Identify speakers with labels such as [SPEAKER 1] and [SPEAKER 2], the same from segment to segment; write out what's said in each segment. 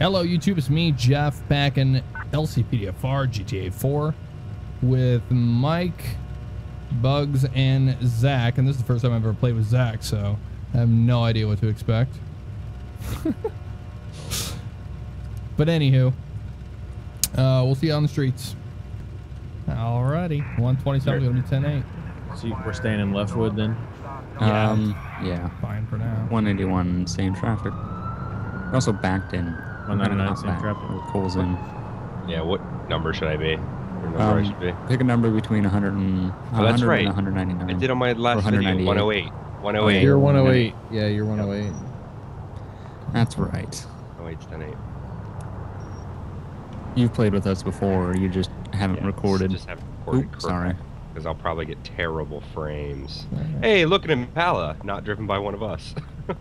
[SPEAKER 1] Hello, YouTube. It's me, Jeff, back in LCPDFR GTA 4 with Mike, Buggs, and Zach. And this is the first time I've ever played with Zach, so I have no idea what to expect. but anywho, uh, we'll see you on the streets. Alrighty, 127 going to be 10
[SPEAKER 2] So you, we're staying in Leftwood then?
[SPEAKER 1] Yeah.
[SPEAKER 3] Um, yeah.
[SPEAKER 1] Fine for now.
[SPEAKER 3] 181 same traffic. We're also backed in. We're kinda
[SPEAKER 2] 199
[SPEAKER 3] not
[SPEAKER 2] same traffic.
[SPEAKER 3] Cole's in.
[SPEAKER 4] Yeah, what number should I be? What number I
[SPEAKER 3] Um,
[SPEAKER 4] should be?
[SPEAKER 3] Pick a number between 100 and,
[SPEAKER 4] Oh, that's
[SPEAKER 3] 100
[SPEAKER 4] right.
[SPEAKER 3] and 199.
[SPEAKER 4] I did on my last video.
[SPEAKER 3] 198.
[SPEAKER 4] 108. 108.
[SPEAKER 2] You're 108. Yeah, you're 108.
[SPEAKER 3] That's right.
[SPEAKER 4] Oh, wait, it's 108.
[SPEAKER 3] You've played with us before. You just haven't
[SPEAKER 4] Yeah,
[SPEAKER 3] recorded.
[SPEAKER 4] Just haven't recorded.
[SPEAKER 3] Oops, sorry.
[SPEAKER 4] Because I'll probably get terrible frames.
[SPEAKER 1] Alright.
[SPEAKER 4] Hey, look at Impala, not driven by one of us.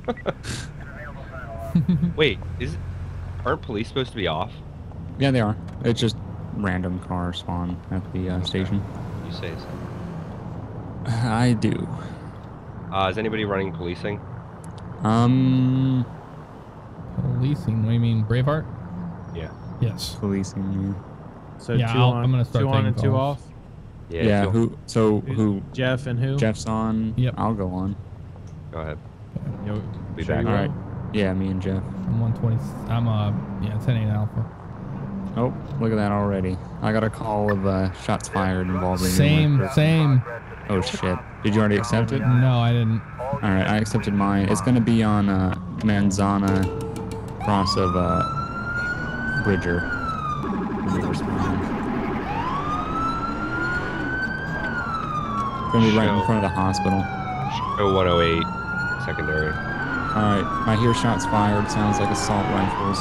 [SPEAKER 4] Wait, is aren't police supposed to be off?
[SPEAKER 3] Yeah, they are. It's just random car spawn at the uh, station.
[SPEAKER 4] You say so.
[SPEAKER 3] I do.
[SPEAKER 4] Uh, is anybody running policing?
[SPEAKER 3] Um,
[SPEAKER 1] Policing, what do you mean, Braveheart?
[SPEAKER 4] Yeah.
[SPEAKER 1] Yes.
[SPEAKER 3] policing.
[SPEAKER 2] So
[SPEAKER 1] Yeah,
[SPEAKER 2] two
[SPEAKER 1] I'll-
[SPEAKER 2] on,
[SPEAKER 1] I'm gonna start
[SPEAKER 2] two on
[SPEAKER 1] taking
[SPEAKER 2] and two off.
[SPEAKER 3] Yeah.
[SPEAKER 4] Yeah.
[SPEAKER 3] who? So who?
[SPEAKER 2] Jeff and who?
[SPEAKER 3] Jeff's on.
[SPEAKER 1] Yep.
[SPEAKER 3] I'll go on.
[SPEAKER 4] go ahead.
[SPEAKER 2] You,
[SPEAKER 4] Be
[SPEAKER 2] sure
[SPEAKER 4] back.
[SPEAKER 2] you
[SPEAKER 3] All right. Yeah, me and Jeff.
[SPEAKER 1] I'm 120. I'm, uh, yeah, 108 Alpha.
[SPEAKER 3] Oh, look at that already. I got a call of uh, shots fired involving.
[SPEAKER 1] Same, same.
[SPEAKER 3] Oh shit! Did you already accept it?
[SPEAKER 1] No, I didn't.
[SPEAKER 3] All right, I accepted mine. It's gonna be on uh, Manzano, cross of uh, Bridger. Let me respond. It's gonna be right in front of the hospital.
[SPEAKER 4] Show 108, secondary.
[SPEAKER 3] All right, I hear shots fired. Sounds like assault rifles.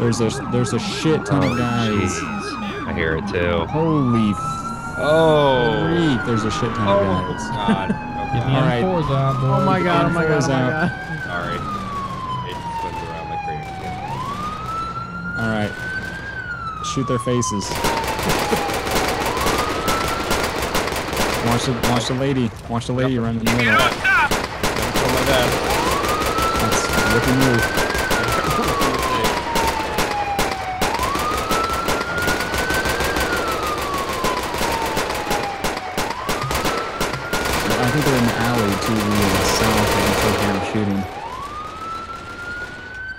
[SPEAKER 3] There's a there's a shit ton of oh, guys.
[SPEAKER 4] jeez. I hear it too.
[SPEAKER 3] Holy
[SPEAKER 4] Oh.
[SPEAKER 3] freak! There's a shit ton
[SPEAKER 4] Oh,
[SPEAKER 3] of guys.
[SPEAKER 4] God.
[SPEAKER 1] Get the
[SPEAKER 4] Okay.
[SPEAKER 3] All right.
[SPEAKER 1] Out.
[SPEAKER 2] Oh my god! Oh my god!
[SPEAKER 3] Info's
[SPEAKER 2] Oh my
[SPEAKER 3] out.
[SPEAKER 2] god!
[SPEAKER 4] Sorry. It swims around like crazy.
[SPEAKER 3] All right, shoot their faces. Watch the watch the lady. Watch the lady run in the middle.
[SPEAKER 4] Oh my bad.
[SPEAKER 3] That's looking move. I think they're in the alley to the south and so shooting.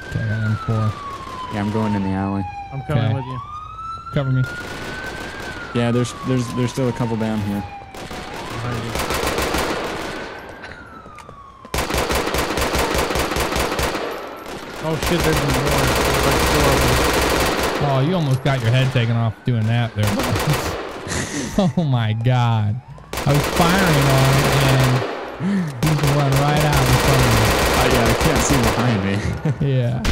[SPEAKER 1] Okay, I got M4.
[SPEAKER 3] Yeah, I'm going in the alley.
[SPEAKER 2] I'm coming
[SPEAKER 1] Okay.
[SPEAKER 2] with you.
[SPEAKER 1] Cover me.
[SPEAKER 3] Yeah, there's there's there's still a couple down here.
[SPEAKER 2] Behind you. Oh shit! There's more. There's like four of them.
[SPEAKER 1] Oh, you almost got your head taken off doing that there. oh my god. I was firing on it and you can run right out in front
[SPEAKER 3] of me. Oh yeah, I can't see behind me.
[SPEAKER 1] Yeah.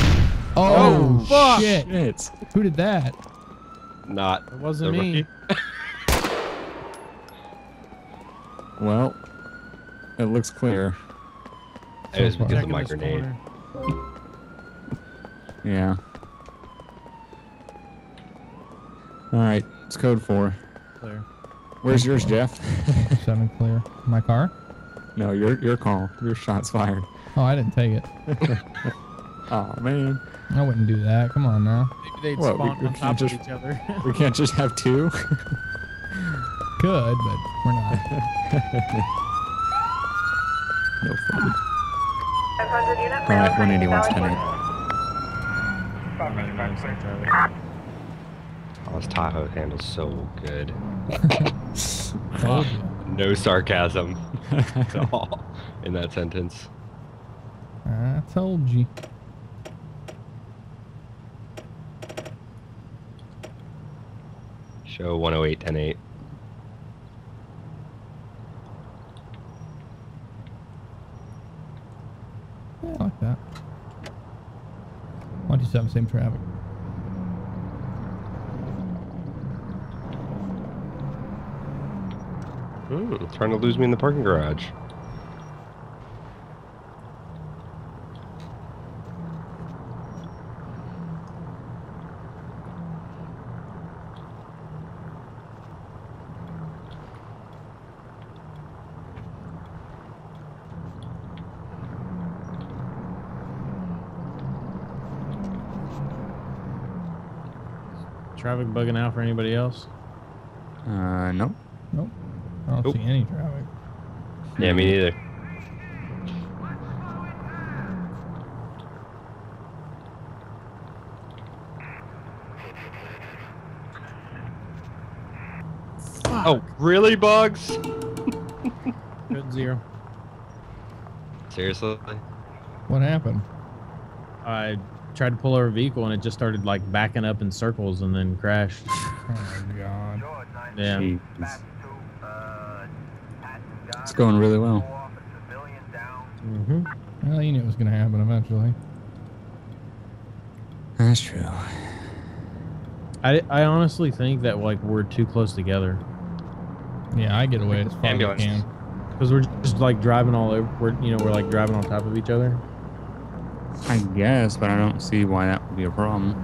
[SPEAKER 1] Oh,
[SPEAKER 2] fuck.
[SPEAKER 1] shit.
[SPEAKER 3] Shit.
[SPEAKER 1] Who did that?
[SPEAKER 4] Not.
[SPEAKER 2] It wasn't
[SPEAKER 4] the
[SPEAKER 2] me.
[SPEAKER 3] Well, it looks clear.
[SPEAKER 4] It was because of my grenade.
[SPEAKER 2] Corner.
[SPEAKER 3] Yeah. All right, it's code four.
[SPEAKER 2] Clear.
[SPEAKER 3] Where's yours, Jeff?
[SPEAKER 1] Seven clear. My car?
[SPEAKER 3] no, your your call. Your shots fired.
[SPEAKER 1] Oh, I didn't take it.
[SPEAKER 3] Oh man,
[SPEAKER 1] I wouldn't do that. Come on now.
[SPEAKER 2] Maybe they'd
[SPEAKER 3] What, we-
[SPEAKER 2] spawn
[SPEAKER 3] we
[SPEAKER 2] on
[SPEAKER 3] can't
[SPEAKER 2] top
[SPEAKER 3] just-
[SPEAKER 2] of each other.
[SPEAKER 3] we can't just have two.
[SPEAKER 1] Could, but we're not.
[SPEAKER 3] no fun.
[SPEAKER 5] 500 unit,
[SPEAKER 3] All right, 181's 10
[SPEAKER 4] Oh, this Tahoe handles so good.
[SPEAKER 1] Told you.
[SPEAKER 4] No sarcasm at all in that sentence.
[SPEAKER 1] I told you.
[SPEAKER 4] Show 108, 108.
[SPEAKER 1] Yeah, I like that. 127, same traffic.
[SPEAKER 4] Hmm, trying to lose me in the parking garage.
[SPEAKER 2] Traffic bugging out for anybody else?
[SPEAKER 3] Uh, nope.
[SPEAKER 1] Nope. I don't
[SPEAKER 4] Nope.
[SPEAKER 1] see any traffic.
[SPEAKER 4] Yeah, me neither. Oh, really, Buggs?
[SPEAKER 2] Good zero.
[SPEAKER 4] Seriously?
[SPEAKER 1] What happened?
[SPEAKER 2] I tried to pull over a vehicle and it just started like backing up in circles and then crashed.
[SPEAKER 1] Oh my god.
[SPEAKER 2] Yeah.
[SPEAKER 3] Jeez. It's going really well.
[SPEAKER 2] hmm
[SPEAKER 1] Well, you knew it was gonna happen eventually.
[SPEAKER 3] That's true.
[SPEAKER 2] I, I honestly think that like we're too close together
[SPEAKER 1] Yeah, I get away as far as I can.
[SPEAKER 2] because we're just like driving all over. We're you know we're like driving on top of each other.
[SPEAKER 3] I guess, but I don't see why that would be a problem.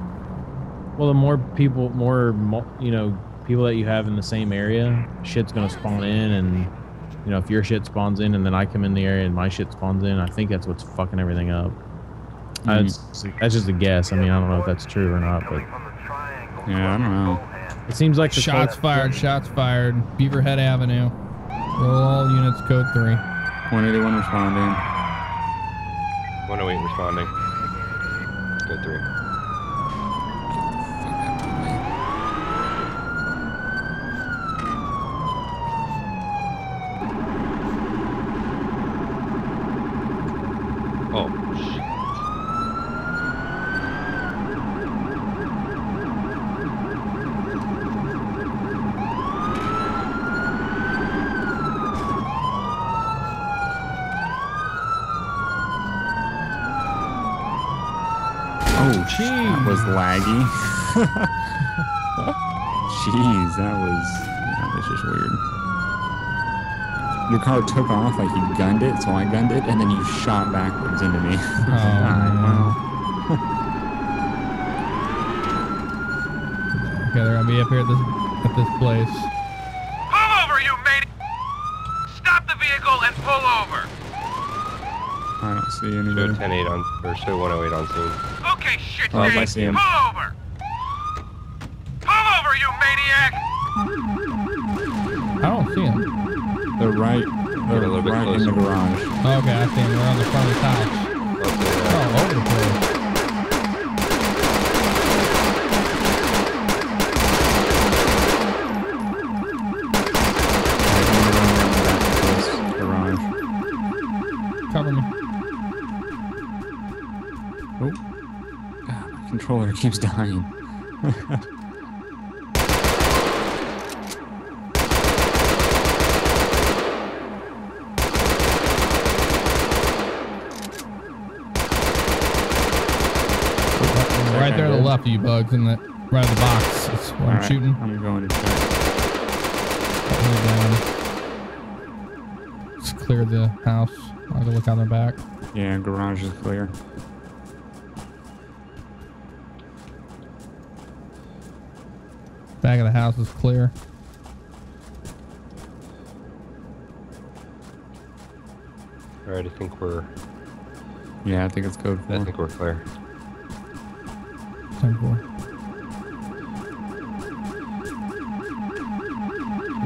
[SPEAKER 2] Well, the more people, more you know, people that you have in the same area, shit's gonna spawn in, and you know, if your shit spawns in, and then I come in the area and my shit spawns in, I think that's what's fucking everything up. I-
[SPEAKER 3] Mhm.
[SPEAKER 2] it's- that's just a guess. I mean, I don't know if that's true or not, but
[SPEAKER 3] Yeah, I don't know.
[SPEAKER 2] it seems like the
[SPEAKER 1] Shots
[SPEAKER 2] close-
[SPEAKER 1] fired, shots fired. Beaverhead Avenue. Roll all units, code 3.
[SPEAKER 3] 181 responding.
[SPEAKER 4] 108 responding. Good three. Oh, shit.
[SPEAKER 3] Oh, jeez. That was laggy. Jeez, that was that was just weird. Your car took off like you gunned it, so I gunned it, and then you shot backwards into me. Oh,
[SPEAKER 1] man.
[SPEAKER 3] well,
[SPEAKER 1] Okay, they're gonna be up here at this at this place.
[SPEAKER 6] Pull over, you mate! Stop the vehicle and pull over!
[SPEAKER 3] I don't see
[SPEAKER 4] Show
[SPEAKER 3] anybody.
[SPEAKER 4] 108 on, or show 108 on scene.
[SPEAKER 6] Okay, shit,
[SPEAKER 3] Oh, I see him.
[SPEAKER 6] pull over! Pull over, you maniac!
[SPEAKER 1] I don't see them.
[SPEAKER 3] They're right.
[SPEAKER 4] Get
[SPEAKER 3] They're
[SPEAKER 4] a little bit
[SPEAKER 3] right in the garage.
[SPEAKER 1] Okay, I see them. They're on the front of the house.
[SPEAKER 4] Okay,
[SPEAKER 1] Oh, over the place.
[SPEAKER 3] Garage.
[SPEAKER 1] Cover me.
[SPEAKER 3] Oh. God, my controller keeps dying.
[SPEAKER 1] Right there to the left of you, Buggs, in the right of the box. That's where I'm
[SPEAKER 3] Alright,
[SPEAKER 1] shooting.
[SPEAKER 3] I'm going to check.
[SPEAKER 1] Hold down. Just clear the house. I'll go look on the back.
[SPEAKER 3] Yeah, garage is clear.
[SPEAKER 1] Back of the house is clear.
[SPEAKER 4] Alright, I think we're,
[SPEAKER 3] Yeah, I think it's code
[SPEAKER 4] I think we're clear.
[SPEAKER 1] Ten four.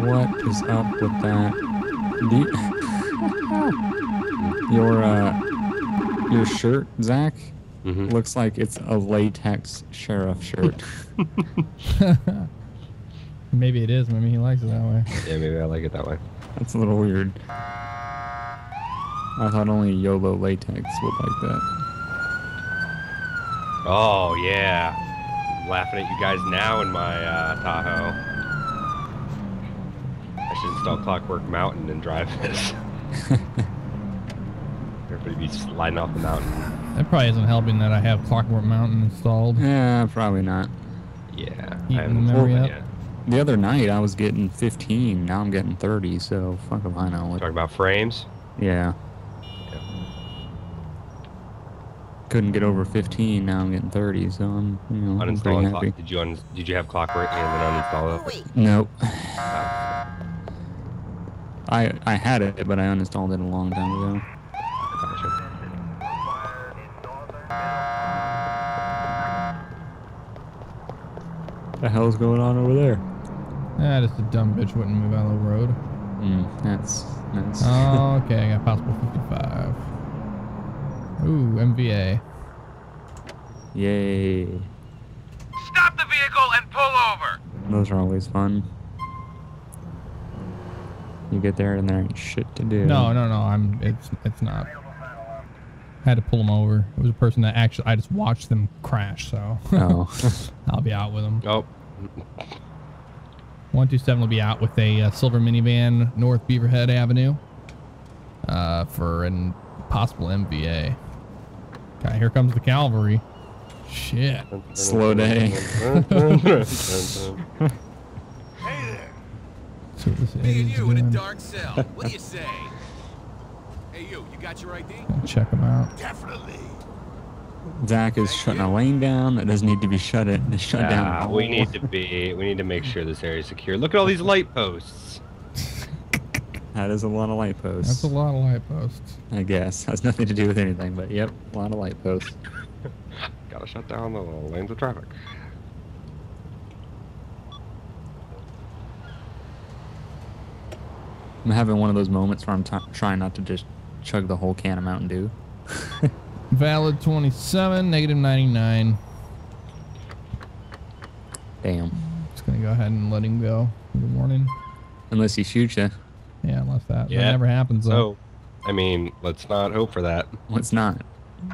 [SPEAKER 3] What is up with that? Do you- your uh, your shirt, Zach,
[SPEAKER 4] Mm-hmm.
[SPEAKER 3] looks like it's a latex sheriff shirt.
[SPEAKER 1] Maybe it is. Maybe he likes it that way.
[SPEAKER 4] Yeah, maybe I like it that way.
[SPEAKER 3] That's a little weird. I thought only YOLO latex would like that.
[SPEAKER 4] Oh, yeah. I'm laughing at you guys now in my uh, Tahoe. I should install Clockwork Mountain and drive this. Everybody be sliding off the mountain.
[SPEAKER 1] That probably isn't helping that I have Clockwork Mountain installed.
[SPEAKER 3] Yeah, probably not.
[SPEAKER 4] Yeah,
[SPEAKER 1] Heating
[SPEAKER 4] I haven't
[SPEAKER 1] the
[SPEAKER 4] it yet.
[SPEAKER 3] The other night I was getting 15. Now I'm getting 30. So fuck if I know what.
[SPEAKER 4] Talking about frames.
[SPEAKER 3] Yeah. Couldn't get over 15. Now I'm getting 30. So I'm, you know, I'm pretty
[SPEAKER 4] Uninstall
[SPEAKER 3] happy.
[SPEAKER 4] clock. Did you un- did you have Clockwork and then uninstall it?
[SPEAKER 3] Nope.
[SPEAKER 4] Uh,
[SPEAKER 3] I I had it, but I uninstalled it a long time ago.
[SPEAKER 4] gotcha.
[SPEAKER 3] the hell's going on over there?
[SPEAKER 1] Ah, just a dumb bitch wouldn't move out of the road.
[SPEAKER 3] Mm, that's that's.
[SPEAKER 1] Oh, okay, I got possible 55. Ooh, MVA.
[SPEAKER 3] Yay!
[SPEAKER 6] Stop the vehicle and pull over.
[SPEAKER 3] Those are always fun. You get there and there ain't shit to do.
[SPEAKER 1] No, no, no. I'm. It's. It's not. I had to pull them over. It was a person that actually. I just watched them crash, so
[SPEAKER 3] Oh.
[SPEAKER 1] I'll be out with them.
[SPEAKER 4] Oh.
[SPEAKER 1] 127 will be out with a uh, silver minivan North Beaverhead Avenue. Uh, for an possible MVA. Okay, here comes the cavalry. Shit.
[SPEAKER 3] Slow day.
[SPEAKER 1] So this
[SPEAKER 7] Me and
[SPEAKER 1] idiot's
[SPEAKER 7] you in a dark cell. What do you say? Hey, you, you got your ID?
[SPEAKER 1] Gonna check them out.
[SPEAKER 7] Definitely.
[SPEAKER 3] Zach is shutting a lane down that doesn't need to be shut it. Shut
[SPEAKER 4] Nah,
[SPEAKER 3] down.
[SPEAKER 4] we need to be. We need to make sure this area is secure. Look at all these light posts.
[SPEAKER 3] That is a lot of light posts.
[SPEAKER 1] That's a lot of light posts.
[SPEAKER 3] I guess has nothing to do with anything, but yep, a lot of light posts.
[SPEAKER 4] Gotta shut down the lanes of traffic.
[SPEAKER 3] I'm having one of those moments where I'm t- trying not to just chug the whole can of Mountain Dew.
[SPEAKER 1] Valid 27, negative 99.
[SPEAKER 3] Damn.
[SPEAKER 1] Just gonna go ahead and let him go. Good morning.
[SPEAKER 3] Unless he shoots you.
[SPEAKER 1] Yeah, unless that, that
[SPEAKER 4] Yeah.
[SPEAKER 1] never happens. Though.
[SPEAKER 4] So, I mean, let's not hope for that.
[SPEAKER 3] Well, it's not.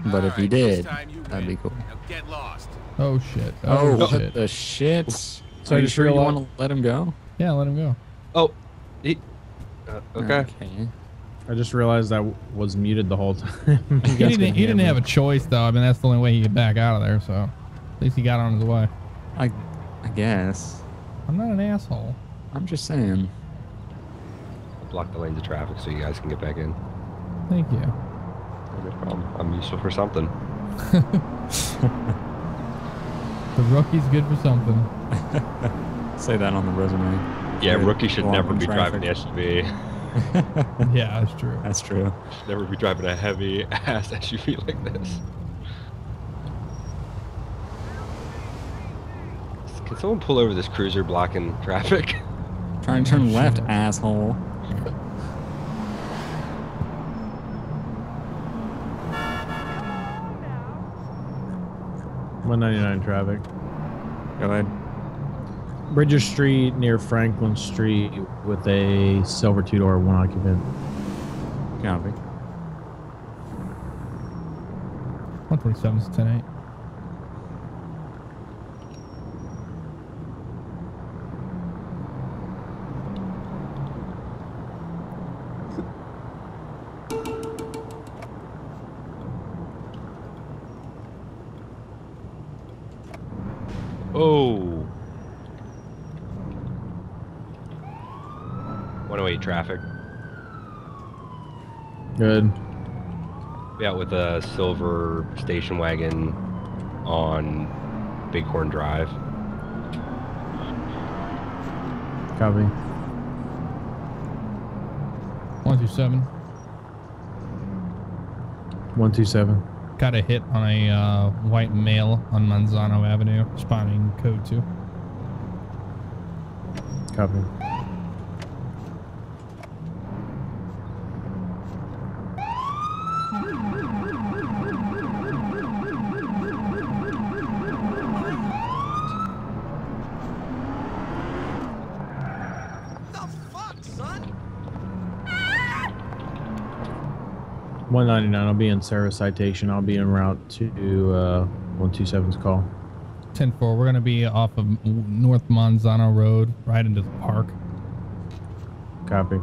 [SPEAKER 3] But if he
[SPEAKER 7] Alright,
[SPEAKER 3] did,
[SPEAKER 7] time you
[SPEAKER 3] that'd be cool.
[SPEAKER 7] Get lost.
[SPEAKER 1] Oh shit.
[SPEAKER 3] Oh,
[SPEAKER 1] Oh,
[SPEAKER 3] what
[SPEAKER 1] shit.
[SPEAKER 3] the shit?
[SPEAKER 2] So
[SPEAKER 3] So Are you sure you want to let him go?
[SPEAKER 1] Yeah, let him go.
[SPEAKER 4] Oh, he, uh, okay.
[SPEAKER 3] Okay.
[SPEAKER 2] I just realized I w- was muted the whole time.
[SPEAKER 1] He didn't. He didn't have a choice though. I mean, that's the only way he could back out of there. So, at least he got on his way.
[SPEAKER 3] I, I guess.
[SPEAKER 1] I'm not an asshole.
[SPEAKER 3] I'm just saying.
[SPEAKER 4] Block the lanes of traffic so you guys can get back in.
[SPEAKER 1] Thank you.
[SPEAKER 4] No problem. I'm useful for something.
[SPEAKER 1] The rookie's good for something.
[SPEAKER 3] Say that on the resume.
[SPEAKER 4] Yeah,
[SPEAKER 3] Good.
[SPEAKER 4] rookie should
[SPEAKER 3] Block
[SPEAKER 4] never
[SPEAKER 3] in
[SPEAKER 4] be driving the
[SPEAKER 3] traffic.
[SPEAKER 4] SUV.
[SPEAKER 1] Yeah, that's true.
[SPEAKER 3] That's true.
[SPEAKER 4] Should never be driving a heavy ass SUV like this. Can someone pull over this cruiser blocking traffic?
[SPEAKER 3] Try and turn left, asshole.
[SPEAKER 2] One ninety nine traffic.
[SPEAKER 3] Go ahead.
[SPEAKER 2] Bridger Street near Franklin Street with a silver two door one occupant.
[SPEAKER 3] Copy.
[SPEAKER 1] 127 is 10 8.
[SPEAKER 4] Oh. 108 traffic.
[SPEAKER 2] Good.
[SPEAKER 4] Be out with a silver station wagon on Bighorn Drive.
[SPEAKER 2] Copy.
[SPEAKER 1] 127.
[SPEAKER 2] One two seven.
[SPEAKER 1] Got a hit on a uh, white male on Manzano Avenue, spawning code 2.
[SPEAKER 2] Copy. One ninety nine. I'll be in Sarah citation. I'll be en route to uh, one two seven's call.
[SPEAKER 1] 10 4. We're going to be off of North Manzano Road, right into the park.
[SPEAKER 2] Copy.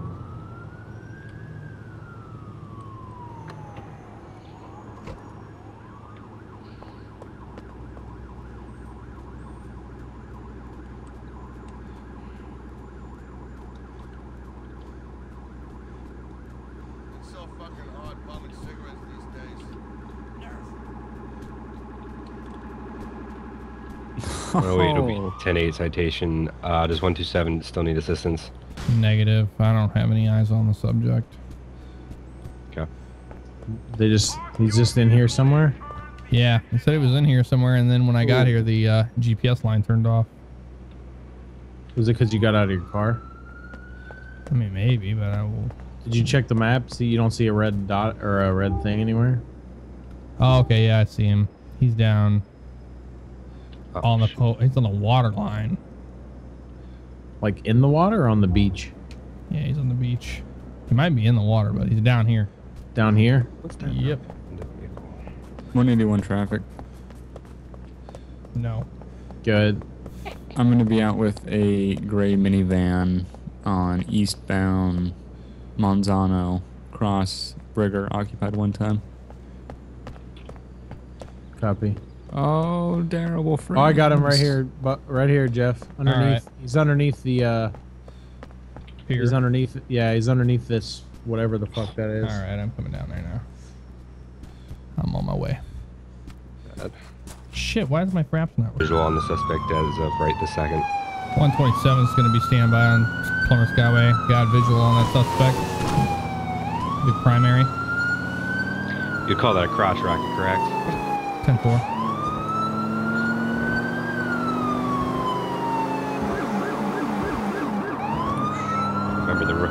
[SPEAKER 7] It's so fucking hard bumming cigarettes these days.
[SPEAKER 4] 108 will be
[SPEAKER 3] Oh.
[SPEAKER 4] 10-8 citation. Uh, does 127 still need assistance?
[SPEAKER 1] Negative. I don't have any eyes on the subject.
[SPEAKER 4] Okay.
[SPEAKER 2] They just he's just in here somewhere.
[SPEAKER 1] Yeah, he said he was in here somewhere, and then when I got here, the uh, GPS line turned off.
[SPEAKER 2] Was it because you got out of your car?
[SPEAKER 1] I mean, maybe, but I will.
[SPEAKER 2] Did you check the map? See, you don't see a red dot or a red thing anywhere.
[SPEAKER 1] Oh, okay, yeah, I see him. He's down
[SPEAKER 4] Oh,
[SPEAKER 1] on the
[SPEAKER 4] sh-
[SPEAKER 1] po- he's on the water line.
[SPEAKER 2] Like in the water or on the beach?
[SPEAKER 1] Yeah, he's on the beach. He might be in the water, but he's down here.
[SPEAKER 2] Down here?
[SPEAKER 4] What's that?
[SPEAKER 1] Yep.
[SPEAKER 4] In the
[SPEAKER 3] 181 traffic.
[SPEAKER 1] No.
[SPEAKER 2] Good.
[SPEAKER 3] I'm gonna be out with a gray minivan on eastbound Manzano cross Bridger occupied 110.
[SPEAKER 2] Copy.
[SPEAKER 3] Oh, terrible friend.
[SPEAKER 2] Oh, I got him right here, but right here, Jeff. Underneath.
[SPEAKER 1] right.
[SPEAKER 2] He's underneath the. uh
[SPEAKER 1] Here.
[SPEAKER 2] He's underneath. Yeah, he's underneath this whatever the fuck that is.
[SPEAKER 1] All right, I'm coming down there now. I'm on my way. Shit, why is my fraps not working?
[SPEAKER 4] Visual on the suspect as of right this second.
[SPEAKER 1] 127 is going to be standby on Plumber Skyway. Got visual on that suspect. The primary.
[SPEAKER 4] You'd call that a crotch rocket, correct?
[SPEAKER 1] 10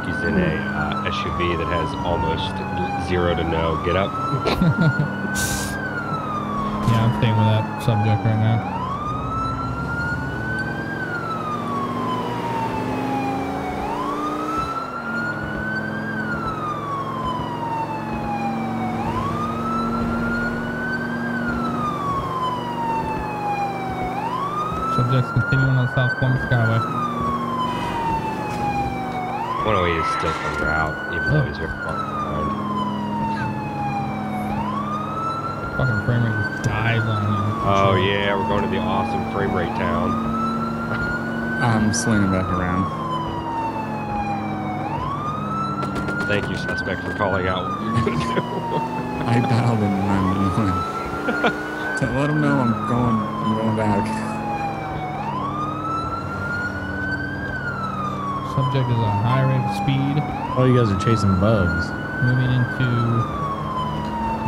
[SPEAKER 1] 4.
[SPEAKER 4] Remember the rookie's in a uh, SUV that has almost zero to no get up.
[SPEAKER 1] Yeah, I'm staying with that subject right now. Subjects continuing on South Plum Skyway.
[SPEAKER 4] 108 is still en route, even though oh. he's very far behind.
[SPEAKER 1] Fucking frame rate just on you.
[SPEAKER 4] Oh yeah, we're going to the awesome frame rate town.
[SPEAKER 3] I'm slinging back around.
[SPEAKER 4] Thank you, suspect, for calling out what you're gonna do.
[SPEAKER 3] I dialed in 911. to let them know I'm going, I'm going back.
[SPEAKER 1] Subject is a high rate of speed,
[SPEAKER 2] Oh, you guys are chasing Buggs.
[SPEAKER 1] moving into.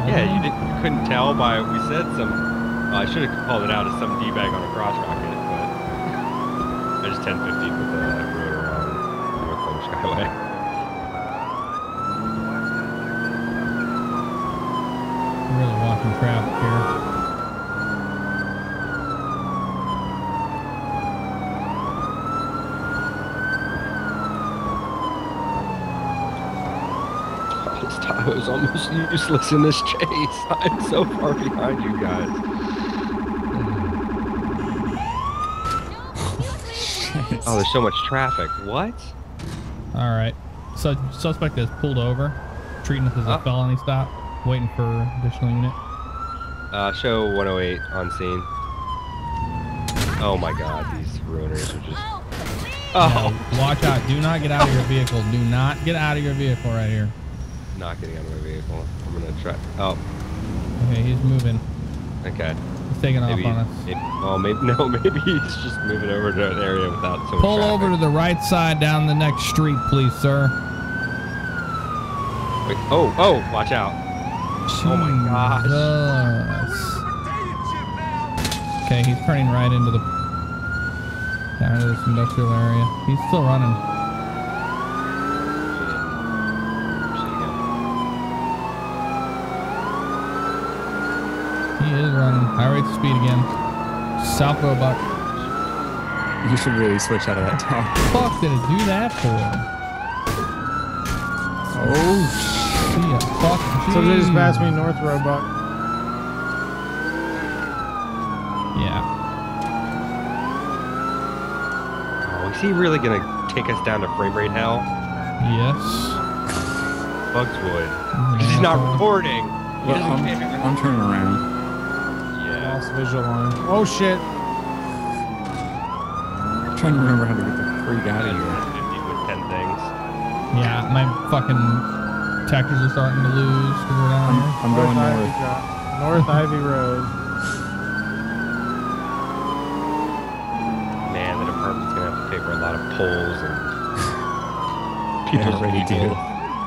[SPEAKER 4] yeah, you, didn't, you couldn't tell by we said some. uh, I should have called it out as some d bag on a cross rocket, but I just 1050 with the rotor on North Lone Skyway.
[SPEAKER 1] Really watching traffic here.
[SPEAKER 4] This Tahoe's almost useless in this chase. I'm so far behind you guys. Oh, there's so much traffic. What?
[SPEAKER 1] All right. So suspect is pulled over, treating this as a
[SPEAKER 4] Ah.
[SPEAKER 1] felony stop, waiting for additional unit.
[SPEAKER 4] Uh, show 108 on scene. Oh my god, these ruiners are just. Oh,
[SPEAKER 1] Now, watch out! Do not get out of your vehicle. Do not get out of your vehicle right here.
[SPEAKER 4] Not getting out of my vehicle. I'm gonna try. Oh,
[SPEAKER 1] Okay, he's moving.
[SPEAKER 4] okay.
[SPEAKER 1] He's taking off
[SPEAKER 4] Maybe,
[SPEAKER 1] on us.
[SPEAKER 4] maybe. Well, maybe no. Maybe he's just moving over to an area without so
[SPEAKER 1] Pull over to the right side down the next street, please, sir.
[SPEAKER 4] Wait, oh, oh! Watch out! Oh my gosh.
[SPEAKER 1] gosh. Okay, he's turning right into the down into this industrial area. He's still running. He is running. High rate of speed again. South Roebuck.
[SPEAKER 3] You should really switch out of that talk.
[SPEAKER 1] Fuck did it do that for?
[SPEAKER 3] Oh,
[SPEAKER 1] See ya. Fuck.
[SPEAKER 2] So they just passed me North Roebuck.
[SPEAKER 1] Yeah.
[SPEAKER 4] Oh, is he really gonna take us down to frame rate hell?
[SPEAKER 1] Yes.
[SPEAKER 4] Buggs would. 'Cause he's not recording. He
[SPEAKER 3] well, I'm. I'm turning around.
[SPEAKER 4] Yeah.
[SPEAKER 2] Lost visual line. Oh shit.
[SPEAKER 3] I'm trying to remember how to get the freak out of here.
[SPEAKER 4] with 10 things.
[SPEAKER 1] Yeah, my fucking tactors are starting to lose because we're down
[SPEAKER 3] I'm. I'm going
[SPEAKER 2] Ivy
[SPEAKER 3] north.
[SPEAKER 2] Dri- North Ivy Road.
[SPEAKER 4] Man, the department's gonna have to pay for a lot of poles and
[SPEAKER 3] They
[SPEAKER 4] people's
[SPEAKER 3] already do.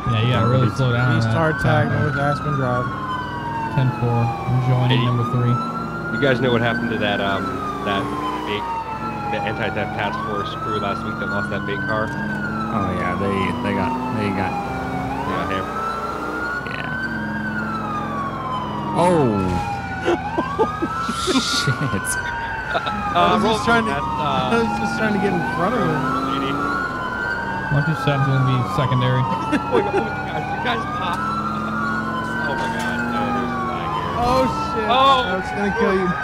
[SPEAKER 1] Yeah, you gotta really slow down.
[SPEAKER 2] East
[SPEAKER 1] that
[SPEAKER 2] Hard Tag. North Aspen Drive.
[SPEAKER 1] 10 4. I'm joining
[SPEAKER 4] Hey.
[SPEAKER 1] number three.
[SPEAKER 4] You guys know what happened to that um that big the anti-theft task force crew last week that lost that big car.
[SPEAKER 3] Oh yeah, they they got they got
[SPEAKER 4] Yeah, hammer.
[SPEAKER 3] yeah. Oh. Shit.
[SPEAKER 4] Uh,
[SPEAKER 2] was just trying to-
[SPEAKER 4] that,
[SPEAKER 2] I
[SPEAKER 4] uh,
[SPEAKER 2] was just trying to get in front of him.
[SPEAKER 4] lady.
[SPEAKER 1] 127's gonna be secondary.
[SPEAKER 4] Oh my god, oh my god, you guys pop. Oh my god, no, there's a lag here.
[SPEAKER 2] Oh shit!
[SPEAKER 4] Oh.
[SPEAKER 2] I was gonna kill you.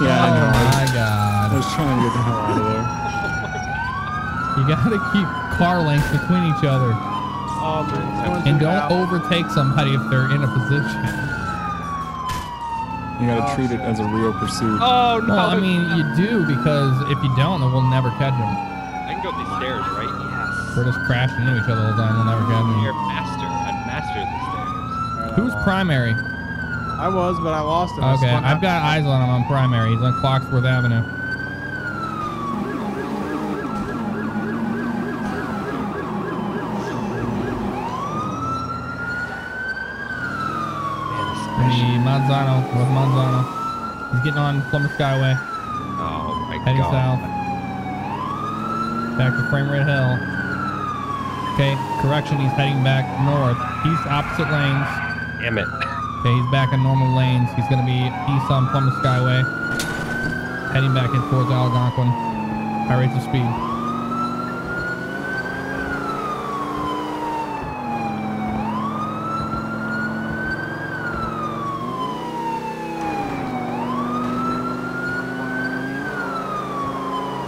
[SPEAKER 3] Oh yeah, I know.
[SPEAKER 1] Oh my
[SPEAKER 3] was, I was trying to get the hell out of there.
[SPEAKER 1] You gotta keep car lengths between each other.
[SPEAKER 2] Oh man,
[SPEAKER 1] And don't
[SPEAKER 2] out.
[SPEAKER 1] overtake somebody if they're in a position.
[SPEAKER 3] You gotta
[SPEAKER 2] Oh,
[SPEAKER 3] treat it as a real pursuit.
[SPEAKER 4] Oh no!
[SPEAKER 1] Well, I mean, you do because if you don't, then we'll never catch them.
[SPEAKER 4] I can go up these stairs, right? Yes.
[SPEAKER 1] We're just crashing into each other all the time. We'll never catch
[SPEAKER 4] You're
[SPEAKER 1] them.
[SPEAKER 4] master. I'm master of the stairs.
[SPEAKER 1] Who's
[SPEAKER 2] lost.
[SPEAKER 1] primary?
[SPEAKER 2] I was, but I lost him.
[SPEAKER 1] Okay, I've
[SPEAKER 2] out.
[SPEAKER 1] got eyes on him on primary. He's on Clocksworth Avenue.
[SPEAKER 4] Man, this
[SPEAKER 1] The Manzano, with Manzano. He's getting on Plumber Skyway,
[SPEAKER 4] Oh my
[SPEAKER 1] heading
[SPEAKER 4] god.
[SPEAKER 1] south. Back to Frame Rate Hill. Okay, correction, he's heading back north. He's opposite lanes.
[SPEAKER 4] Damn it.
[SPEAKER 1] Okay, he's back in normal lanes. He's going to be east on Plymouth Skyway. Heading back in towards Algonquin. High rates of speed.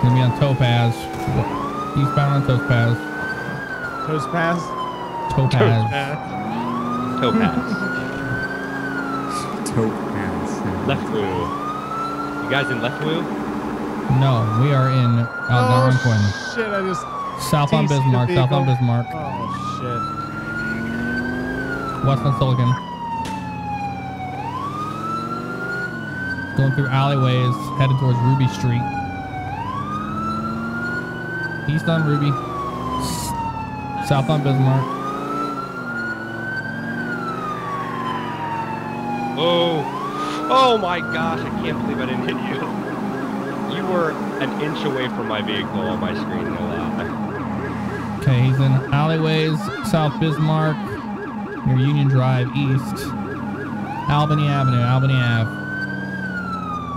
[SPEAKER 1] Gonna be on Topaz. Eastbound on Topaz.
[SPEAKER 2] Toast pass.
[SPEAKER 1] Topaz.
[SPEAKER 4] Topaz.
[SPEAKER 3] Tote hands.
[SPEAKER 4] Leftwood. You guys in Leftwood?
[SPEAKER 1] No, we are in uh, Algonquin.
[SPEAKER 2] Oh shit! I just.
[SPEAKER 1] South on Bismarck. South on. Bismarck.
[SPEAKER 2] Oh shit!
[SPEAKER 1] West on Silicon. Going through alleyways, headed towards Ruby Street. East on Ruby. South on Bismarck.
[SPEAKER 4] Oh. Oh my gosh, I can't believe I didn't hit you. You were an inch away from my vehicle on my screen, no lie.
[SPEAKER 1] Okay, he's in alleyways, South Bismarck, near Union Drive, East. Albany Avenue, Albany Ave.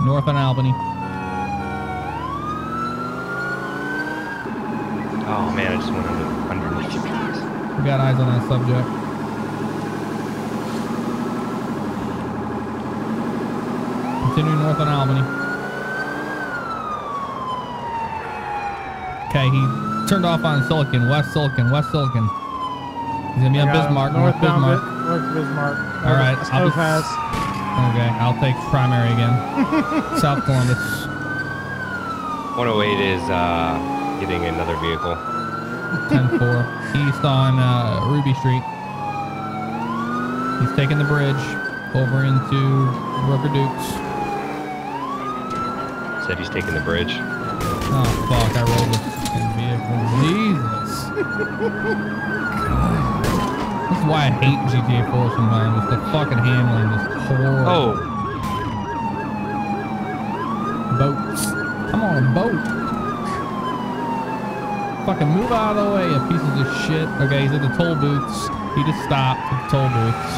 [SPEAKER 1] North on Albany.
[SPEAKER 4] Oh man, I just went under, underneath you guys.
[SPEAKER 1] We got eyes on that subject. Continue north on Albany. Okay, he turned off on Silicon, West Silicon, West Silicon. He's gonna be on
[SPEAKER 2] I got him.
[SPEAKER 1] Bismarck, North Bismarck.
[SPEAKER 2] Bi- North Bismarck.
[SPEAKER 1] All right,
[SPEAKER 2] That's
[SPEAKER 1] I'll just-
[SPEAKER 2] Topaz.
[SPEAKER 1] Okay, I'll take primary again. South Columbus.
[SPEAKER 4] 108 is uh, getting another vehicle.
[SPEAKER 1] 10-4. East on uh, Ruby Street. He's taking the bridge over into Broker Dukes.
[SPEAKER 4] Said he's taking the bridge.
[SPEAKER 1] Oh fuck! I rolled this fucking vehicle. Jesus. Is why I hate GTA 4 sometimes. It's the fucking handling is horrible.
[SPEAKER 4] Oh,
[SPEAKER 1] boats. I'm on a boat. Fucking move out of the way, you pieces of shit. Okay, he's at the toll booths. He just stopped at the toll booths.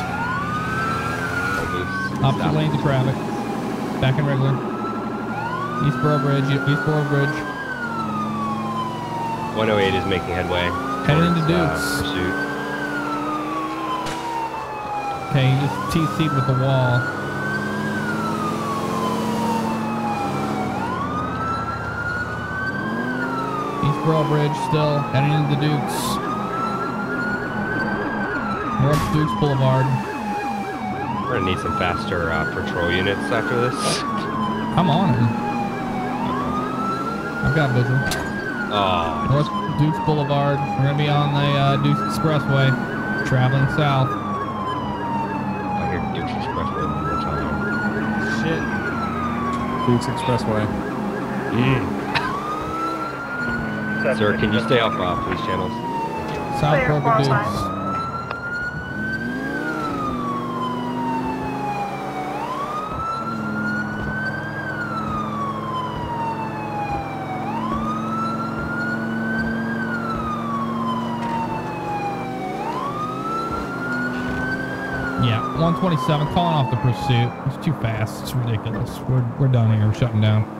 [SPEAKER 1] Opposite
[SPEAKER 4] Stop.
[SPEAKER 1] lanes of traffic. Back in regular. East Borough Bridge. East Borough Bridge.
[SPEAKER 4] 108 is making headway.
[SPEAKER 1] Heading into
[SPEAKER 4] uh,
[SPEAKER 1] Dukes.
[SPEAKER 4] pursuit.
[SPEAKER 1] Okay, he just TC'd with the wall. East Borough Bridge still heading into the Dukes. North Dukes Boulevard.
[SPEAKER 4] We're gonna need some faster uh, patrol units after this.
[SPEAKER 1] I'm on it. I've got visual.
[SPEAKER 4] Oh,
[SPEAKER 1] North Dukes Boulevard. We're gonna be on the uh, Dukes Expressway, traveling south.
[SPEAKER 4] I hear Dukes Expressway one more time.
[SPEAKER 2] Shit.
[SPEAKER 3] Dukes Expressway.
[SPEAKER 4] Sir, can you stay off uh, police channels?
[SPEAKER 1] South
[SPEAKER 5] Clear,
[SPEAKER 1] Broker Dukes.
[SPEAKER 5] sign.
[SPEAKER 1] Yeah, 127, calling off the pursuit. It's too fast. It's ridiculous. We're, we're done here. We're shutting down.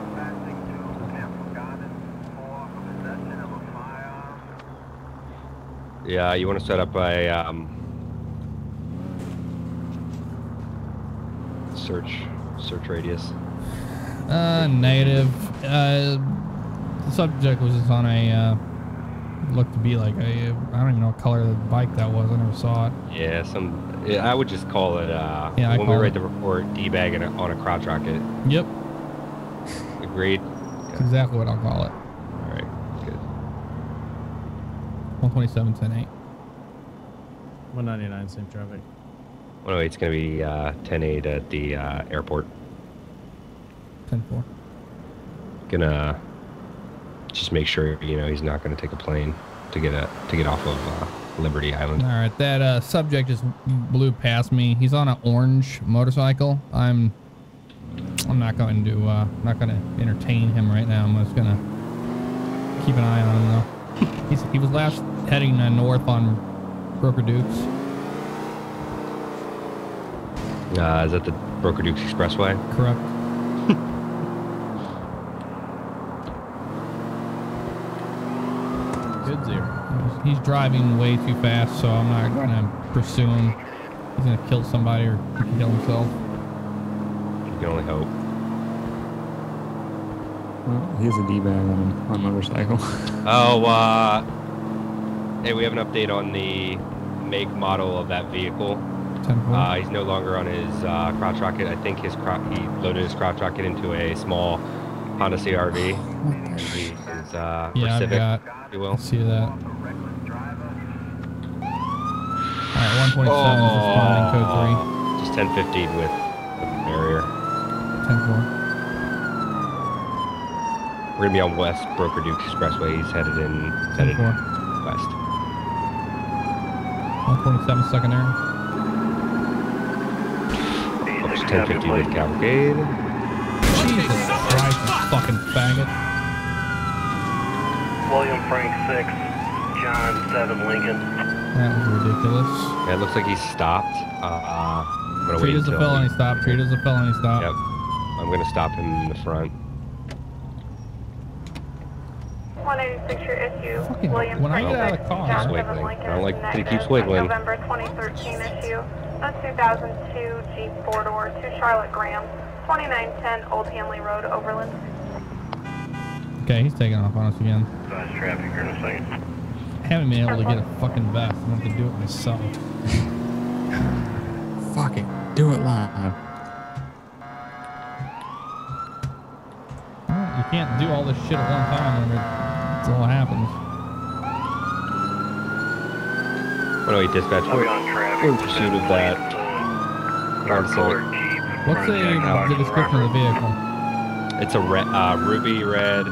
[SPEAKER 4] Yeah, you want to set up a um, search search radius.
[SPEAKER 1] Uh, negative. Uh, the subject was just on a, uh, looked to be like a, I don't even know what color of the bike that was. I never saw it.
[SPEAKER 4] Yeah, some. Yeah, I would just call it. Uh,
[SPEAKER 1] Yeah, I
[SPEAKER 4] when we write
[SPEAKER 1] it-
[SPEAKER 4] the report, d-bag on a crotch rocket.
[SPEAKER 1] Yep.
[SPEAKER 4] Agreed.
[SPEAKER 1] That's exactly what I'll call it.
[SPEAKER 4] All right, good.
[SPEAKER 1] 127, 10 8.
[SPEAKER 2] 199 same traffic.
[SPEAKER 4] Oh, it's gonna be uh, 10-8 at the uh, airport.
[SPEAKER 1] 10 4.
[SPEAKER 4] Gonna just make sure you know he's not gonna take a plane to get a to get off of uh, Liberty Island.
[SPEAKER 1] All right, that uh, subject just blew past me. He's on an orange motorcycle. I'm, I'm not going to, uh, not going to entertain him right now. I'm just gonna keep an eye on him though. He's, he was last heading uh, north on Broker Dukes.
[SPEAKER 4] Uh, is that the Broker Dukes Expressway?
[SPEAKER 1] Correct.
[SPEAKER 2] Good zero.
[SPEAKER 1] He's, he's driving way too fast, so I'm not going to pursue him. He's going to kill somebody or kill himself.
[SPEAKER 4] You can only hope.
[SPEAKER 3] Well, he has a D-bag on, on a motorcycle.
[SPEAKER 4] Oh, uh, hey, we have an update on the make model of that vehicle.
[SPEAKER 1] 10 4.
[SPEAKER 4] Uh, he's no longer on his uh, crotch rocket. I think his cro- he loaded his crotch rocket into a small Honda CRV. And he is uh,
[SPEAKER 1] yeah, I've
[SPEAKER 4] Civic,
[SPEAKER 1] got,
[SPEAKER 4] you will.
[SPEAKER 1] See that. All right, 127 is responding, code 3.
[SPEAKER 4] Just 1050 with barrier.
[SPEAKER 1] 3, 10 4.
[SPEAKER 4] We're gonna be on West Broker Dukes Expressway. He's headed in,
[SPEAKER 1] 10
[SPEAKER 4] headed
[SPEAKER 1] 4.
[SPEAKER 4] west.
[SPEAKER 1] 127 secondary.
[SPEAKER 4] Oops, 1050 with Cavalcade.
[SPEAKER 1] Jesus Christ, you fucking faggot.
[SPEAKER 8] William Frank 6, John 7 Lincoln.
[SPEAKER 1] That was ridiculous.
[SPEAKER 4] Yeah, it looks like he stopped. Uh, I'm gonna
[SPEAKER 1] Treat
[SPEAKER 4] wait
[SPEAKER 1] as a
[SPEAKER 4] until.
[SPEAKER 1] felony stop. Treat as a felony stop.
[SPEAKER 4] Yep. I'm gonna stop him in the front.
[SPEAKER 5] 186 your issue.
[SPEAKER 1] Fucking-
[SPEAKER 5] William
[SPEAKER 1] when I
[SPEAKER 5] Frank
[SPEAKER 1] get out of
[SPEAKER 5] 6,
[SPEAKER 1] the car-
[SPEAKER 5] John
[SPEAKER 4] Keeps
[SPEAKER 5] 7. Lincoln
[SPEAKER 4] I don't like that he keeps
[SPEAKER 5] negative.
[SPEAKER 4] wiggling.
[SPEAKER 5] November 2013 issue. A 2002 Jeep four-door to Charlotte Graham, 2910 Old Hanley Road, Overland.
[SPEAKER 1] Okay, he's taking off on us again.
[SPEAKER 8] Advise traffic here in a second.
[SPEAKER 1] I haven't been able to get a fucking vest. I'm gonna have to do it myself.
[SPEAKER 3] Fuck it. Do it live.
[SPEAKER 1] Well, you can't do all this shit at one time when it all happens.
[SPEAKER 4] 108 dispatch.
[SPEAKER 8] I'll be
[SPEAKER 4] We're,
[SPEAKER 8] on traffic.
[SPEAKER 4] we're in pursuit of that.
[SPEAKER 8] Dark
[SPEAKER 4] Honda
[SPEAKER 8] colored
[SPEAKER 4] Civic.
[SPEAKER 8] Jeep.
[SPEAKER 1] What's the, the description of the vehicle?
[SPEAKER 4] It's a red, uh, ruby red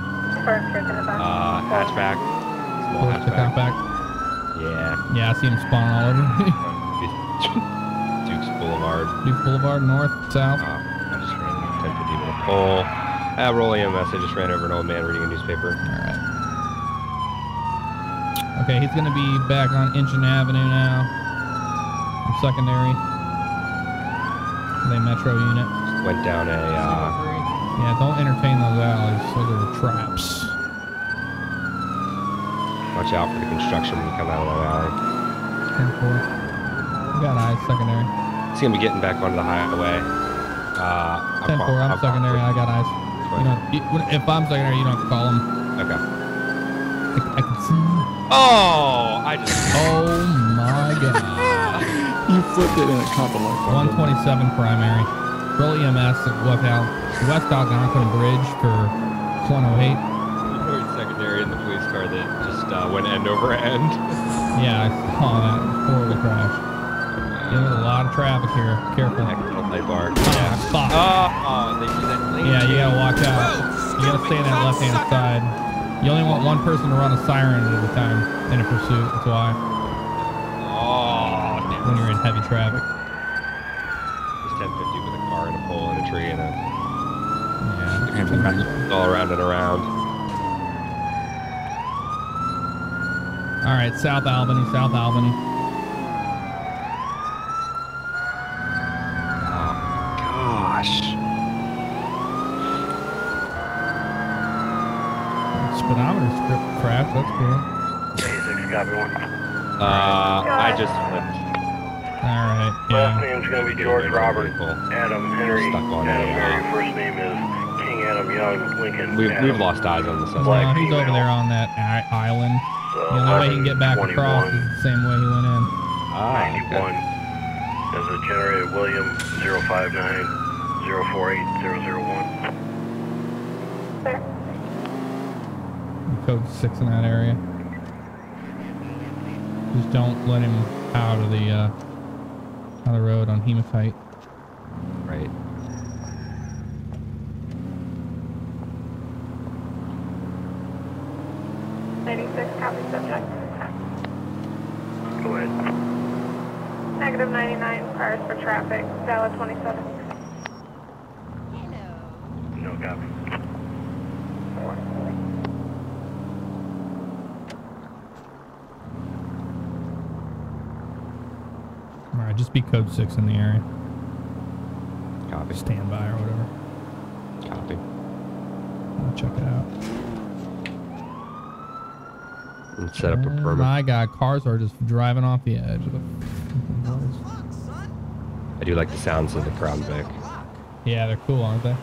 [SPEAKER 5] First, first in the back.
[SPEAKER 4] uh, hatchback. Small
[SPEAKER 1] Towards the
[SPEAKER 4] hatchback. Yeah.
[SPEAKER 1] Yeah, I see him spawning all over me.
[SPEAKER 4] Dukes Boulevard.
[SPEAKER 1] Duke Boulevard, north, south.
[SPEAKER 4] Uh, I just ran into 1050 with a pole. Uh, roll EMS. I just ran over an old man reading a newspaper.
[SPEAKER 1] Alright. Okay, he's gonna be back on Inchon Avenue now. From secondary. The Metro unit.
[SPEAKER 4] Just went down a. Uh,
[SPEAKER 1] Yeah, don't entertain those alleys. Those are traps.
[SPEAKER 4] watch out for the construction when you come out of that alley.
[SPEAKER 1] 10 4. We got eyes, secondary.
[SPEAKER 4] He's gonna be getting back onto the highway. Uh,
[SPEAKER 1] 10 4, I'm secondary. I got eyes. You know, if I'm secondary, you don't have to call him.
[SPEAKER 4] Okay.
[SPEAKER 1] I, I can see.
[SPEAKER 4] Oh, I just.
[SPEAKER 1] Oh my god.
[SPEAKER 3] You flipped it in a couple of light.
[SPEAKER 1] 127 primary. Roll EMS at West, Al- West Algonquin Bridge for 108.
[SPEAKER 4] Third secondary in the police car that just uh, went end over end.
[SPEAKER 1] Yeah, I saw that. Horrible crash. Yeah, there's a lot of traffic here. Careful.
[SPEAKER 4] Excellent light bar.
[SPEAKER 1] Yeah, fuck.
[SPEAKER 4] Oh, they do that
[SPEAKER 1] Yeah, you gotta watch out. You gotta stay on that left hand side. You only want one person to run a siren at a time in a pursuit. That's why.
[SPEAKER 4] Oh.
[SPEAKER 1] When you're in heavy traffic.
[SPEAKER 4] Just 1050 with a car and a pole and a tree and a all around and around.
[SPEAKER 1] All right, South Albany, South Albany. Oh, gosh. Speedometer
[SPEAKER 8] script that's cool.
[SPEAKER 4] Uh, I just flipped.
[SPEAKER 1] All right. Yeah.
[SPEAKER 8] Last name's gonna be George Robert. Adam Henry.
[SPEAKER 4] Stuck on
[SPEAKER 8] Adam Mary. First name is King Young Lincoln.
[SPEAKER 4] We've,
[SPEAKER 8] Adam.
[SPEAKER 4] we've lost eyes on the suspect.
[SPEAKER 8] Black
[SPEAKER 1] No, he's over there on that i- island.
[SPEAKER 8] So
[SPEAKER 1] The only way he can get back across is the same way he went in.
[SPEAKER 4] Ah, okay.
[SPEAKER 8] 91. There's a generated William 059 048 001.
[SPEAKER 5] Sir.
[SPEAKER 1] Code six in that area. Just don't let him out of the uh, out of the road on hematite.
[SPEAKER 4] Right.
[SPEAKER 5] Ninety-six, copy subject.
[SPEAKER 8] Go ahead.
[SPEAKER 5] Negative ninety-nine, cars for traffic, valid twenty-seven.
[SPEAKER 8] No copy.
[SPEAKER 1] All right, just be code six in the area.
[SPEAKER 4] Copy.
[SPEAKER 1] Stand by or whatever.
[SPEAKER 4] Copy.
[SPEAKER 1] I'll check it out.
[SPEAKER 4] And set up a
[SPEAKER 1] Oh
[SPEAKER 4] permit.
[SPEAKER 1] my God, cars are just driving off the edge of the.
[SPEAKER 4] I do like the sounds of the Crown Vic.
[SPEAKER 1] Yeah, they're cool, aren't they?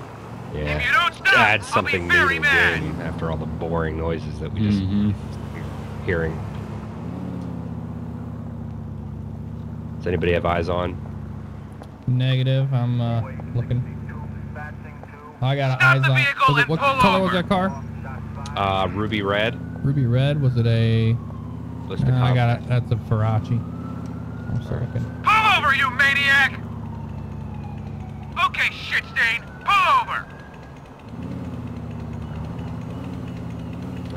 [SPEAKER 4] Yeah.
[SPEAKER 6] If you don't stop,
[SPEAKER 4] Add
[SPEAKER 6] I'll be
[SPEAKER 4] something new to the game after all the boring noises that we just
[SPEAKER 3] Mm-hmm.
[SPEAKER 4] hearing. Does anybody have eyes on?
[SPEAKER 1] Negative. I'm uh, looking. I got
[SPEAKER 6] Stop
[SPEAKER 1] eyes on.
[SPEAKER 6] vehicle
[SPEAKER 1] was it- what
[SPEAKER 6] pull
[SPEAKER 1] color was that car?
[SPEAKER 4] Uh, ruby red.
[SPEAKER 1] Ruby red. Was it a?
[SPEAKER 4] List
[SPEAKER 1] Uh, I got it. That's a Ferrari. I'm still looking.
[SPEAKER 6] Pull over, you maniac! Okay, shit stain, pull over!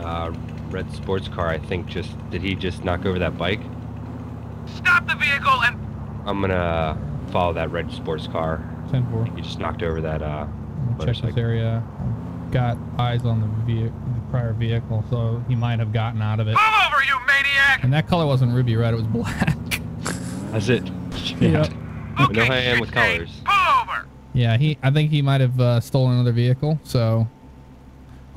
[SPEAKER 4] Uh, red sports car. I think just did he just knock over that bike?
[SPEAKER 6] Stop the vehicle and
[SPEAKER 4] I'm gonna follow that red sports car.
[SPEAKER 1] Ten four.
[SPEAKER 4] He just knocked over that. Uh,
[SPEAKER 1] Check this area. Got eyes on the vehicle, the prior vehicle, so he might have gotten out of it.
[SPEAKER 6] pull over, you maniac!
[SPEAKER 1] And that color wasn't ruby red; it was black.
[SPEAKER 4] That's it.
[SPEAKER 1] Yep.
[SPEAKER 4] I know how I am with colors.
[SPEAKER 6] Pull over!
[SPEAKER 1] Yeah, he. I think he might have uh, stolen another vehicle. So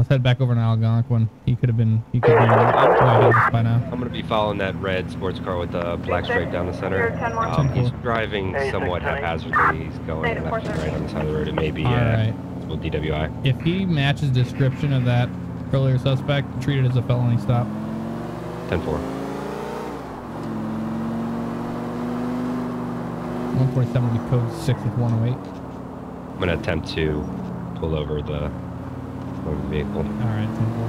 [SPEAKER 1] let's head back over to Algonquin. He could have been. He could have been right by now.
[SPEAKER 4] I'm gonna be following that red sports car with the black stripe down the center.
[SPEAKER 5] Zero, ten more.
[SPEAKER 4] Um, he's driving somewhat haphazardly. He's going left and right on the side of the road. It may be
[SPEAKER 1] All
[SPEAKER 4] uh,
[SPEAKER 1] right.
[SPEAKER 4] DWI.
[SPEAKER 1] If he matches description of that earlier suspect, treat it as a felony stop.
[SPEAKER 4] 10-4.
[SPEAKER 1] 147 will be code six with 108.
[SPEAKER 4] I'm gonna attempt to pull over the motor vehicle.
[SPEAKER 1] All right, 10 4.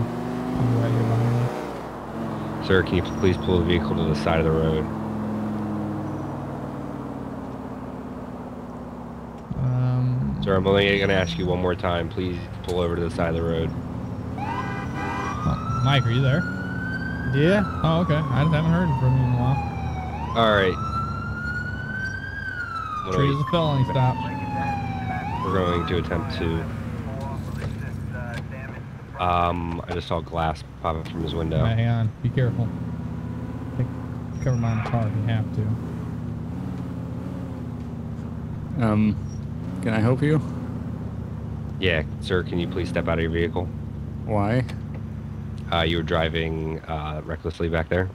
[SPEAKER 1] I'll be right here behind you.
[SPEAKER 4] Sir, can you please pull the vehicle to the side of the road?
[SPEAKER 1] Um,
[SPEAKER 4] Sir, I'm only gonna ask you one more time. Please pull over to the side of the road.
[SPEAKER 1] oh, Mike, are you there?
[SPEAKER 2] Yeah.
[SPEAKER 1] Oh, okay. I just haven't heard from you in a while.
[SPEAKER 4] All right. What are
[SPEAKER 1] Treat
[SPEAKER 4] we-
[SPEAKER 1] a felony stop.
[SPEAKER 4] We're going to attempt to. Um, I just saw glass pop up from his window.
[SPEAKER 1] All right, hang on. Be careful. Take cover my car if you have to.
[SPEAKER 3] Um, can I help you?
[SPEAKER 4] Yeah, sir, can you please step out of your vehicle?
[SPEAKER 3] Why?
[SPEAKER 4] Uh, you were driving uh, recklessly back there.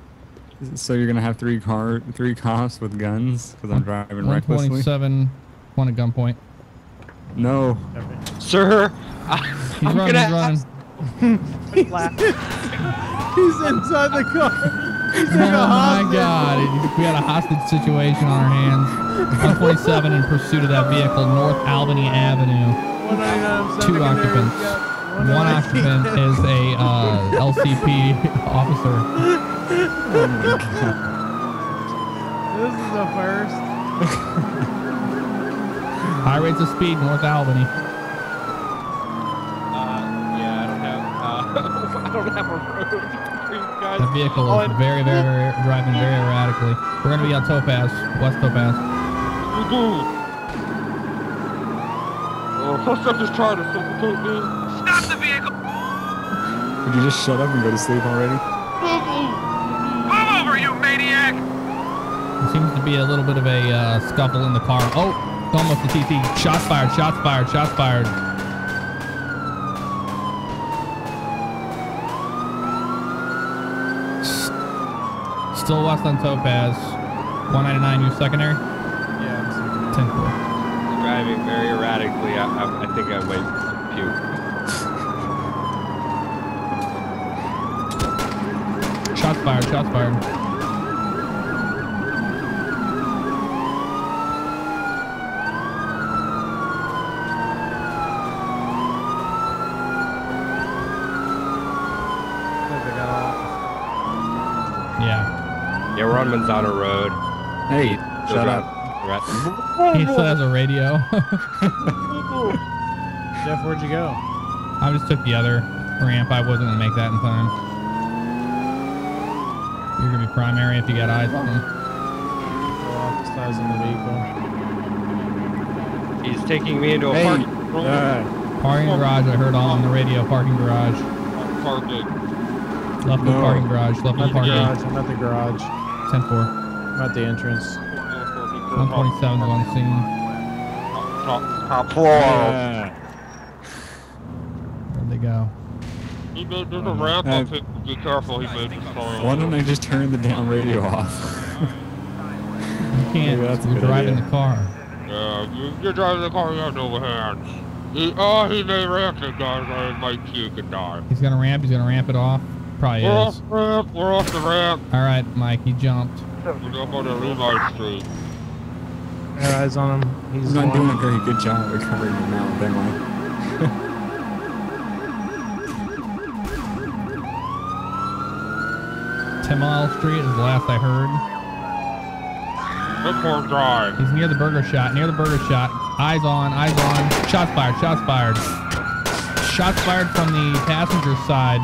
[SPEAKER 3] So you're gonna have three car, three cops with guns because I'm driving recklessly?
[SPEAKER 1] 127, one at gunpoint.
[SPEAKER 3] No.
[SPEAKER 4] Sir,
[SPEAKER 1] He's
[SPEAKER 4] I'm
[SPEAKER 1] running,
[SPEAKER 4] gonna
[SPEAKER 1] he's running.
[SPEAKER 2] He's inside the car. He's
[SPEAKER 1] Oh my god, we had a hostage situation on our hands. 127 in pursuit of that vehicle, North Albany Avenue. Two occupants. One occupant is a uh, LCP officer.
[SPEAKER 2] This is the first.
[SPEAKER 1] High rates of speed, North Albany.
[SPEAKER 4] Uh, yeah, I don't have. Uh, I don't have a road for you guys.
[SPEAKER 1] That vehicle
[SPEAKER 4] Oh,
[SPEAKER 1] is very, very, very driving very erratically. We're gonna be on Topaz, West Topaz.
[SPEAKER 4] Oh, suspect is trying to suffocate me.
[SPEAKER 6] Stop the vehicle!
[SPEAKER 3] Would you just shut up and go to sleep already?
[SPEAKER 6] Pull over, you maniac!
[SPEAKER 1] There seems to be a little bit of a uh, scuffle in the car. Oh, it's almost a TT. Shots fired, shots fired, shots fired. Still west on Topaz. 199, you secondary?
[SPEAKER 2] Yeah.
[SPEAKER 1] 10 4.
[SPEAKER 4] Driving very erratically. I, I, I think I might puke.
[SPEAKER 1] Shots fired, shots fired. Yeah.
[SPEAKER 4] Yeah, on Manzano Road.
[SPEAKER 3] Hey,
[SPEAKER 4] Those
[SPEAKER 3] shut up.
[SPEAKER 1] He still has a radio.
[SPEAKER 2] Jeff, where'd you go?
[SPEAKER 1] I just took the other ramp. I wasn't gonna make that in time. You're gonna be primary if you got eyes on him.
[SPEAKER 2] Go off the size of the vehicle.
[SPEAKER 4] He's taking me into a
[SPEAKER 3] Hey.
[SPEAKER 4] parking.
[SPEAKER 1] Parking garage. I heard all on the radio. Parking garage.
[SPEAKER 4] Parking.
[SPEAKER 1] Left of
[SPEAKER 3] No.
[SPEAKER 1] parking garage. Left
[SPEAKER 2] I'm
[SPEAKER 1] of
[SPEAKER 2] at the
[SPEAKER 1] parking.
[SPEAKER 2] garage. I'm at the garage.
[SPEAKER 1] 10 4.
[SPEAKER 2] I'm at the entrance.
[SPEAKER 1] 127 is on scene.
[SPEAKER 4] Top floor.
[SPEAKER 3] yeah.
[SPEAKER 1] Where'd they go?
[SPEAKER 6] He made there's a ramp up it. Be careful, he made this car.
[SPEAKER 3] Why don't I just turn the damn radio off?
[SPEAKER 1] You can't.
[SPEAKER 3] Maybe that's
[SPEAKER 1] You're driving
[SPEAKER 3] idea.
[SPEAKER 1] the car.
[SPEAKER 6] Yeah, you, you're driving the car, you have no hands. He, oh, he may ramp it, guys. I might puke and die.
[SPEAKER 1] He's gonna ramp. He's gonna ramp it off. Probably
[SPEAKER 6] We're off
[SPEAKER 1] is.
[SPEAKER 6] the ramp. We're off the ramp.
[SPEAKER 1] All right, Mike. He jumped.
[SPEAKER 6] We're up on the Levi Street.
[SPEAKER 2] Got eyes on him. He's,
[SPEAKER 3] He's not doing a very good job of covering your mouth, am I?
[SPEAKER 1] 10 Mile Street is the last I heard.
[SPEAKER 6] Good for drive.
[SPEAKER 1] He's near the burger shot. Near the burger shot. Eyes on. Eyes on. Shots fired. Shots fired. Shots fired from the passenger side.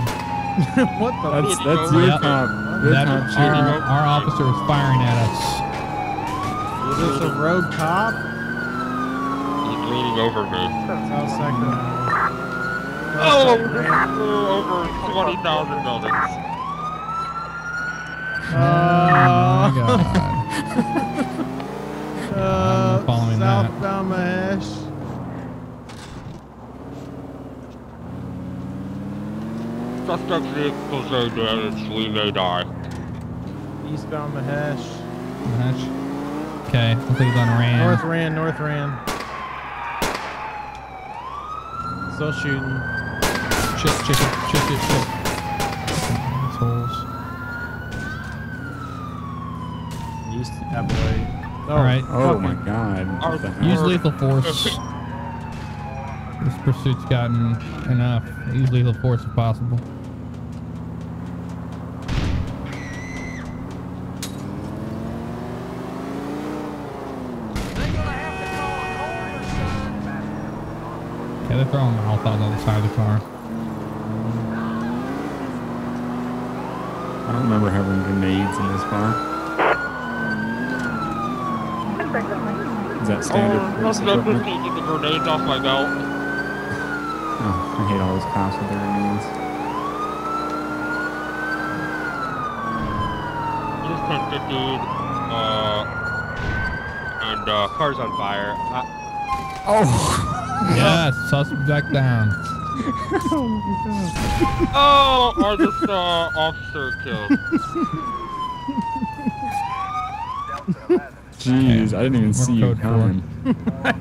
[SPEAKER 2] what the?
[SPEAKER 3] That's that's your
[SPEAKER 1] Yep.
[SPEAKER 3] cop. Your
[SPEAKER 1] That
[SPEAKER 3] cop
[SPEAKER 1] our, our officer is firing at us.
[SPEAKER 2] Is this a road cop?
[SPEAKER 6] He's leaning over me.
[SPEAKER 2] South Sacramento.
[SPEAKER 6] Oh, over 20,000 buildings.
[SPEAKER 1] Oh my
[SPEAKER 2] Uh,
[SPEAKER 1] god.
[SPEAKER 6] Suspect vehicles no damage. We may die.
[SPEAKER 2] Eastbound Mahesh.
[SPEAKER 1] Match. Okay, looks like he's on ram.
[SPEAKER 2] North Ran, North Ran. Still shooting.
[SPEAKER 1] Chip, chip, chip, chip, chip, chip. Assholes.
[SPEAKER 2] East Appley. Oh,
[SPEAKER 1] All right.
[SPEAKER 3] Oh
[SPEAKER 2] fucking-
[SPEAKER 3] my god. The
[SPEAKER 1] Use lethal force. This pursuit's gotten enough. Use lethal force if possible. They're throwing Molotovs on the side of the car.
[SPEAKER 3] I don't remember having grenades in this car. Is that standard
[SPEAKER 6] Oh,
[SPEAKER 3] police
[SPEAKER 6] that's not
[SPEAKER 3] equipment?
[SPEAKER 6] just get the grenades off my belt.
[SPEAKER 3] Oh, I hate all those cops with their grenades.
[SPEAKER 6] Just 1050. Uh,
[SPEAKER 4] And uh, car's on fire. Uh,
[SPEAKER 3] Oh!
[SPEAKER 1] Yes, suspect down.
[SPEAKER 6] oh, I just uh, officer killed.
[SPEAKER 3] Jeez, I didn't even see you coming.
[SPEAKER 2] I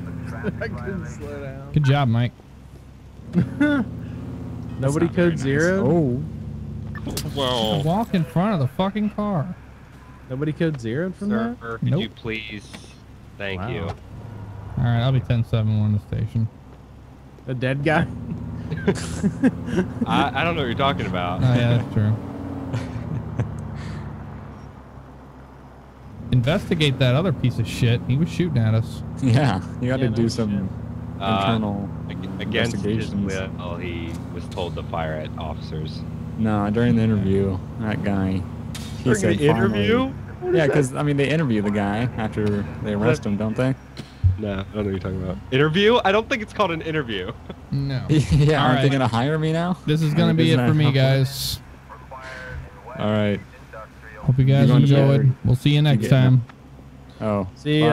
[SPEAKER 2] couldn't slow down.
[SPEAKER 1] Good job, Mike.
[SPEAKER 2] Nobody
[SPEAKER 3] Not very
[SPEAKER 2] code
[SPEAKER 3] nice.
[SPEAKER 2] zero.
[SPEAKER 3] Oh.
[SPEAKER 6] Well,
[SPEAKER 1] Walk in front of the fucking car.
[SPEAKER 2] Nobody code zero from
[SPEAKER 4] sir,
[SPEAKER 2] that.
[SPEAKER 4] could you please? Thank
[SPEAKER 2] Wow.
[SPEAKER 4] you.
[SPEAKER 1] All right, I'll be 10-7-1 the station.
[SPEAKER 2] A dead guy.
[SPEAKER 4] I, I don't know what you're talking about.
[SPEAKER 1] Oh yeah, that's true. Investigate that other piece of shit. He was shooting at us.
[SPEAKER 3] Yeah, you got
[SPEAKER 2] Yeah,
[SPEAKER 3] to
[SPEAKER 2] no
[SPEAKER 3] do
[SPEAKER 2] shit.
[SPEAKER 3] some
[SPEAKER 4] Uh,
[SPEAKER 3] internal.
[SPEAKER 4] Ag- Against his will, he was told to fire at officers.
[SPEAKER 3] No, during the interview, that guy. He
[SPEAKER 4] During
[SPEAKER 3] said
[SPEAKER 4] the interview?
[SPEAKER 3] finally- Yeah, because I mean they interview the guy after they arrest him, don't they?
[SPEAKER 4] No, I don't know what you're talking about. Interview? I don't think it's called an interview.
[SPEAKER 1] No.
[SPEAKER 3] yeah, aren't they gonna hire me now?
[SPEAKER 1] This is gonna be it
[SPEAKER 3] isn't
[SPEAKER 1] for me,
[SPEAKER 3] how-
[SPEAKER 1] guys.
[SPEAKER 3] All right.
[SPEAKER 1] Hope you guys
[SPEAKER 3] going to bed?
[SPEAKER 1] enjoyed. We'll see you next time.
[SPEAKER 3] Oh.
[SPEAKER 2] See ya.